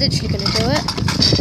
literally going to do it.